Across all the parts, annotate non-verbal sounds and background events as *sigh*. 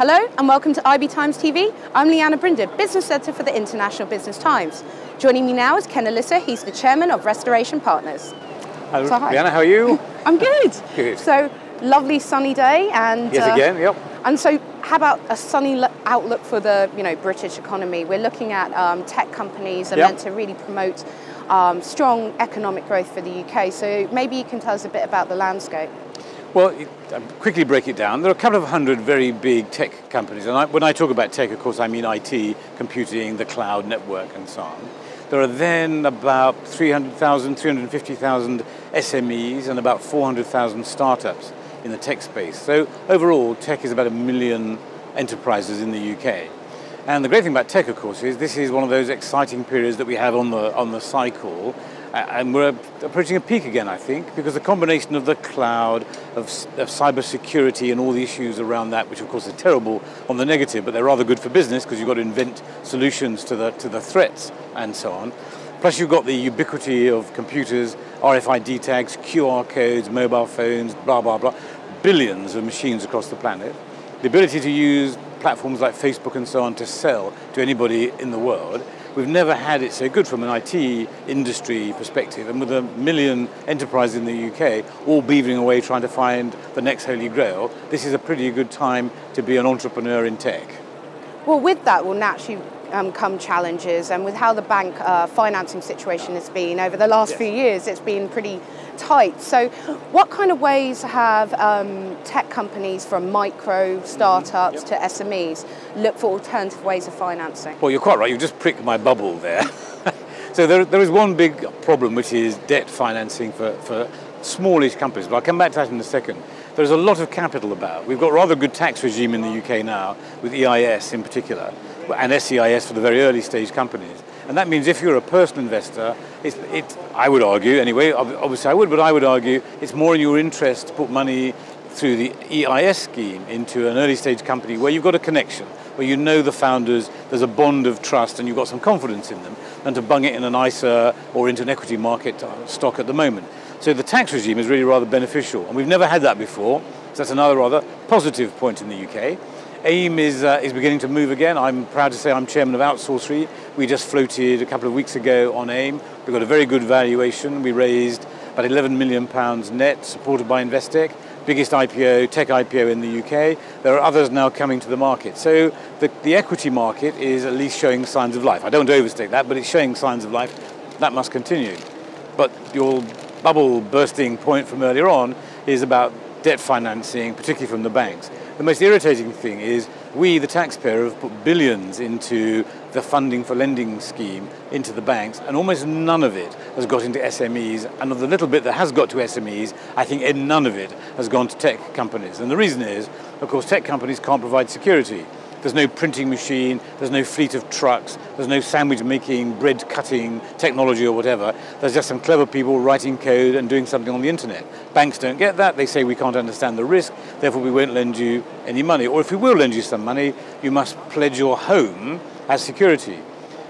Hello and welcome to IB Times TV. I'm Leanna Brinder, Business Editor for the International Business Times. Joining me now is Ken Olisa, he's the Chairman of Restoration Partners. Hello, so, Leanna, how are you? *laughs* I'm good. Good. So, lovely sunny day and... Yes, uh, again, yep. And so, how about a sunny outlook for the you know British economy? We're looking at um, tech companies are yep. meant to really promote um, strong economic growth for the UK. So maybe you can tell us a bit about the landscape. Well, I'll um, quickly break it down. There are a couple of hundred very big tech companies, and I, when I talk about tech, of course, I mean IT, computing, the cloud network, and so on. There are then about 300,000, 350,000 SMEs and about 400,000 startups in the tech space. So overall, tech is about a million enterprises in the UK. And the great thing about tech, of course, is this is one of those exciting periods that we have on the, on the cycle and we're approaching a peak again, I think, because the combination of the cloud, of, of cyber security, and all the issues around that, which of course are terrible on the negative, but they're rather good for business because you've got to invent solutions to the, to the threats and so on. Plus, you've got the ubiquity of computers, RFID tags, QR codes, mobile phones, blah, blah, blah, billions of machines across the planet. The ability to use platforms like Facebook and so on to sell to anybody in the world We've never had it so good from an IT industry perspective, and with a million enterprises in the UK all beavering away trying to find the next holy grail, this is a pretty good time to be an entrepreneur in tech. Well, with that will naturally um, come challenges, and with how the bank uh, financing situation has been over the last yes. few years, it's been pretty tight. So, what kind of ways have um, tech companies from micro startups mm-hmm. yep. to SMEs look for alternative ways of financing? Well, you're quite right. You've just pricked my bubble there. *laughs* so, there, there is one big problem, which is debt financing for, for smallish companies, but I'll come back to that in a second. There's a lot of capital about. We've got a rather good tax regime in the UK now, with EIS in particular, and SEIS for the very early stage companies. And that means if you're a personal investor, it's, it, I would argue, anyway, obviously I would, but I would argue it's more in your interest to put money through the EIS scheme into an early stage company where you've got a connection, where you know the founders, there's a bond of trust and you've got some confidence in them, than to bung it in an ISA or into an equity market stock at the moment. So the tax regime is really rather beneficial, and we've never had that before, so that's another rather positive point in the UK. AIM is, uh, is beginning to move again. I'm proud to say I'm chairman of Outsourcery. We just floated a couple of weeks ago on AIM. We got a very good valuation. We raised about 11 million pounds net, supported by Investec. Biggest IPO, tech IPO in the UK. There are others now coming to the market. So the, the equity market is at least showing signs of life. I don't overstate that, but it's showing signs of life. That must continue. But your bubble bursting point from earlier on is about debt financing, particularly from the banks. The most irritating thing is we, the taxpayer, have put billions into the funding for lending scheme into the banks, and almost none of it has got into SMEs. And of the little bit that has got to SMEs, I think none of it has gone to tech companies. And the reason is, of course, tech companies can't provide security. There's no printing machine, there's no fleet of trucks, there's no sandwich making, bread cutting technology or whatever. There's just some clever people writing code and doing something on the internet. Banks don't get that. They say we can't understand the risk, therefore we won't lend you any money. Or if we will lend you some money, you must pledge your home as security.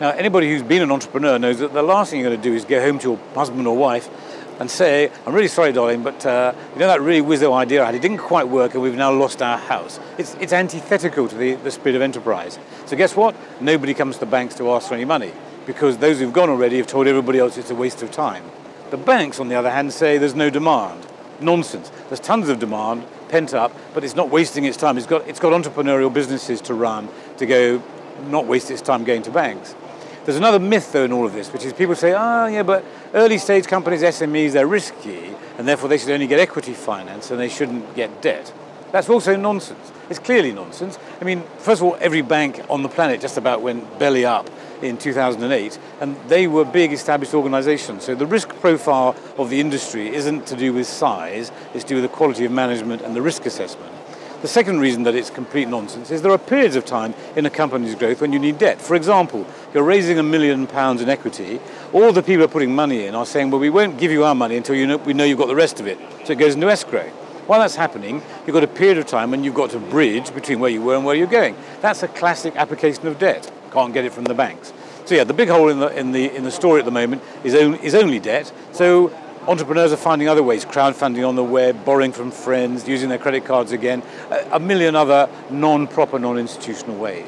Now, anybody who's been an entrepreneur knows that the last thing you're going to do is go home to your husband or wife and say, I'm really sorry, darling, but uh, you know that really wizzo idea I had? It didn't quite work and we've now lost our house. It's, it's antithetical to the, the spirit of enterprise. So guess what? Nobody comes to banks to ask for any money because those who've gone already have told everybody else it's a waste of time. The banks, on the other hand, say there's no demand. Nonsense. There's tons of demand, pent up, but it's not wasting its time. It's got, it's got entrepreneurial businesses to run to go, not waste its time going to banks. There's another myth, though, in all of this, which is people say, ah, oh, yeah, but early stage companies, SMEs, they're risky, and therefore they should only get equity finance and they shouldn't get debt. That's also nonsense. It's clearly nonsense. I mean, first of all, every bank on the planet just about went belly up in 2008, and they were big established organizations. So the risk profile of the industry isn't to do with size, it's to do with the quality of management and the risk assessment. The second reason that it's complete nonsense is there are periods of time in a company's growth when you need debt. For example, you're raising a million pounds in equity, all the people are putting money in are saying, well, we won't give you our money until you know, we know you've got the rest of it. So it goes into escrow. While that's happening, you've got a period of time when you've got to bridge between where you were and where you're going. That's a classic application of debt. Can't get it from the banks. So yeah, the big hole in the, in the, in the story at the moment is only, is only debt. So entrepreneurs are finding other ways, crowdfunding on the web, borrowing from friends, using their credit cards again, a, million other non-proper, non-institutional ways.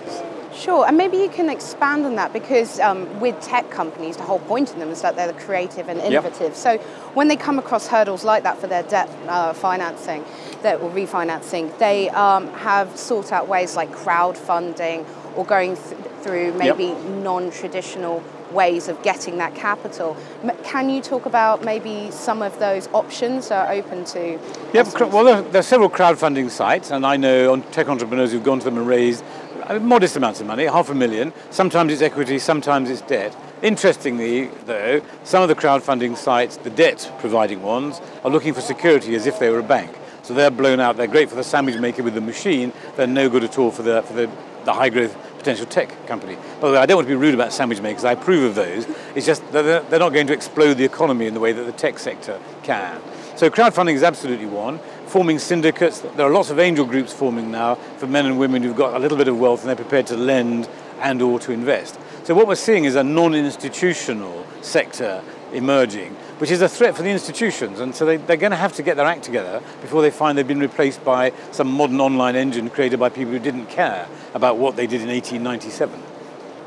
Sure, and maybe you can expand on that because um, with tech companies, the whole point of them is that they're creative and innovative. Yep. So when they come across hurdles like that for their debt uh, financing that, or refinancing, they um, have sought out ways like crowdfunding or going th- through maybe yep. non-traditional ways of getting that capital. Can you talk about maybe some of those options are open to? Yep, well, there, there, are several crowdfunding sites, and I know tech entrepreneurs who've gone to them and raised uh, modest amounts of money, half a million. Sometimes it's equity, sometimes it's debt. Interestingly, though, some of the crowdfunding sites, the debt providing ones, are looking for security as if they were a bank. So they're blown out. They're great for the sandwich maker with the machine. They're no good at all for the, for the, the high growth potential tech company. By the way, I don't want to be rude about sandwich makers. I approve of those. It's just that they're not going to explode the economy in the way that the tech sector can. So crowdfunding is absolutely one. Forming syndicates. There are lots of angel groups forming now for men and women who've got a little bit of wealth and they're prepared to lend and or to invest. So what we're seeing is a non-institutional sector emerging, which is a threat for the institutions. And so they, are going to have to get their act together before they find they've been replaced by some modern online engine created by people who didn't care about what they did in 1897.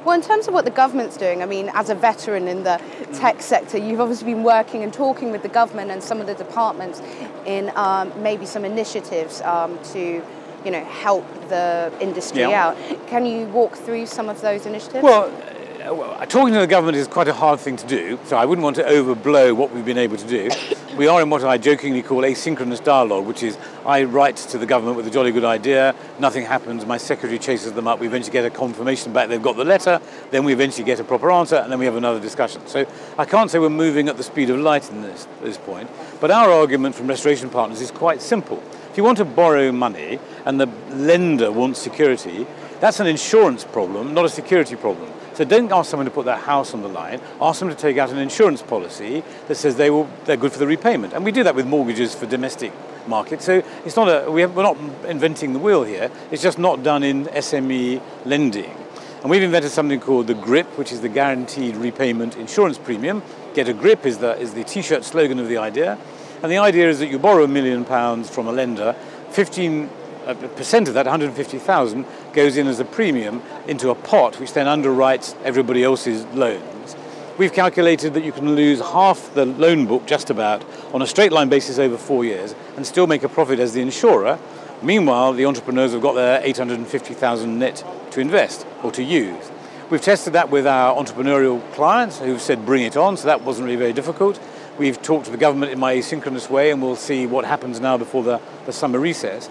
Well, in terms of what the government's doing, I mean, as a veteran in the tech sector, you've obviously been working and talking with the government and some of the departments in um, maybe some initiatives um, to you know, help the industry yeah. out. Can you walk through some of those initiatives? Well, talking to the government is quite a hard thing to do, so I wouldn't want to overblow what we've been able to do. *coughs* We are in what I jokingly call asynchronous dialogue, which is I write to the government with a jolly good idea, nothing happens, my secretary chases them up, we eventually get a confirmation back they've got the letter, then we eventually get a proper answer, and then we have another discussion. So I can't say we're moving at the speed of light in this, this point, but our argument from Restoration Partners is quite simple. If you want to borrow money and the lender wants security, that's an insurance problem, not a security problem. So don't ask someone to put their house on the line. Ask them to take out an insurance policy that says they will, they're good for the repayment. And we do that with mortgages for domestic markets. So it's not a, we we're not inventing the wheel here. It's just not done in SME lending. And we've invented something called the GRIP, which is the Guaranteed Repayment Insurance Premium. Get a grip is the, is the t-shirt slogan of the idea. And the idea is that you borrow a million pounds from a lender, 15 a percent of that, 150,000, goes in as a premium into a pot which then underwrites everybody else's loans. We've calculated that you can lose half the loan book just about on a straight line basis over four years and still make a profit as the insurer. Meanwhile, the entrepreneurs have got their 850,000 net to invest or to use. We've tested that with our entrepreneurial clients who've said bring it on, so that wasn't really very difficult. We've talked to the government in my asynchronous way and we'll see what happens now before the, the summer recess.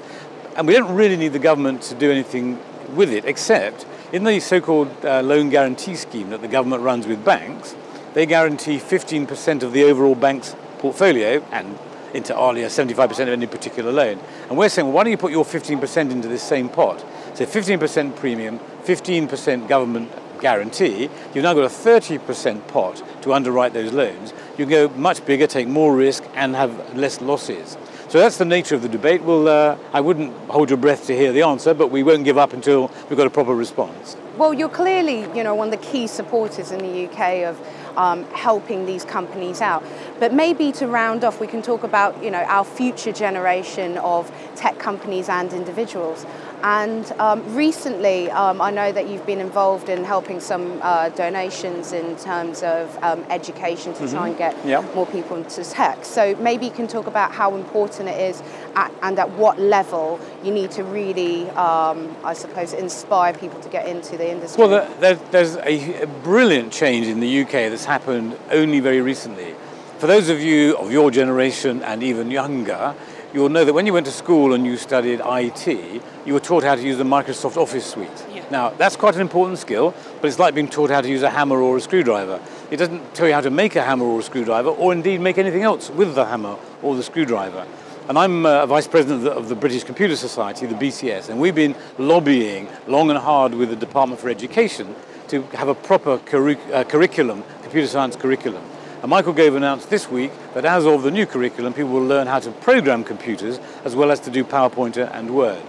And we don't really need the government to do anything with it, except in the so-called uh, loan guarantee scheme that the government runs with banks, they guarantee 15% of the overall bank's portfolio and inter alia 75% of any particular loan. And we're saying, well, why don't you put your 15% into this same pot? So 15% premium, 15% government guarantee, you've now got a 30% pot to underwrite those loans. You can go much bigger, take more risk, and have less losses. So that's the nature of the debate. We'll, uh, I wouldn't hold your breath to hear the answer, but we won't give up until we've got a proper response. Well, you're clearly, you know, one of the key supporters in the UK of um, helping these companies out. But maybe to round off, we can talk about, you know, our future generation of tech companies and individuals. And um, recently, um, I know that you've been involved in helping some uh, donations in terms of um, education to mm-hmm. try and get yeah. more people into tech. So maybe you can talk about how important it is at, and at what level you need to really, um, I suppose, inspire people to get into the industry. Well, there, there's a brilliant change in the UK that's happened only very recently. For those of you of your generation and even younger, you'll know that when you went to school and you studied IT, you were taught how to use the Microsoft Office suite. Yeah. Now, that's quite an important skill, but it's like being taught how to use a hammer or a screwdriver. It doesn't tell you how to make a hammer or a screwdriver, or indeed make anything else with the hammer or the screwdriver. And I'm a vice president of the, of the, British Computer Society, the BCS, and we've been lobbying long and hard with the Department for Education to have a proper curric- uh, curriculum, computer science curriculum. And Michael Gove announced this week that as of the new curriculum, people will learn how to program computers as well as to do PowerPoint and Word.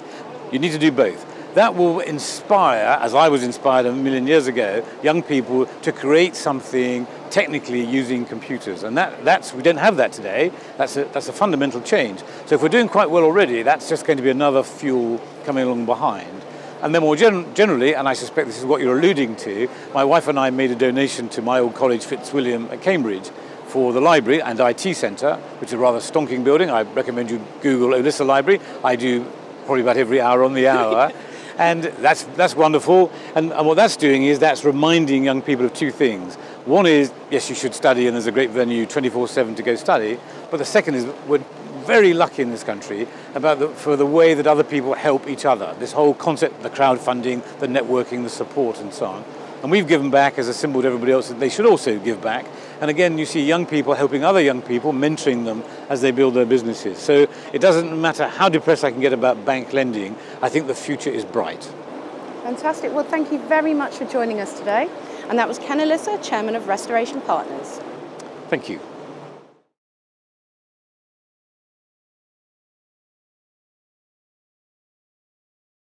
You need to do both. That will inspire, as I was inspired a million years ago, young people to create something technically using computers. And that, that's, we don't have that today. That's a, that's a fundamental change. So if we're doing quite well already, that's just going to be another fuel coming along behind. And then more gen- generally, and I suspect this is what you're alluding to, my wife and I made a donation to my old college, Fitzwilliam at Cambridge, for the library and IT centre, which is a rather stonking building. I recommend you Google Olisa Library. I do probably about every hour on the hour. *laughs* and that's, that's wonderful. And, and what that's doing is that's reminding young people of two things. One is, yes, you should study, and there's a great venue 24 7 to go study. But the second is, we're very lucky in this country about the, for the way that other people help each other. This whole concept, the crowdfunding, the networking, the support, and so on. And we've given back as a symbol to everybody else that they should also give back. And again, you see young people helping other young people, mentoring them as they build their businesses. So it doesn't matter how depressed I can get about bank lending, I think the future is bright. Fantastic. Well, thank you very much for joining us today. And that was Ken Olisa, Chairman of Restoration Partners. Thank you.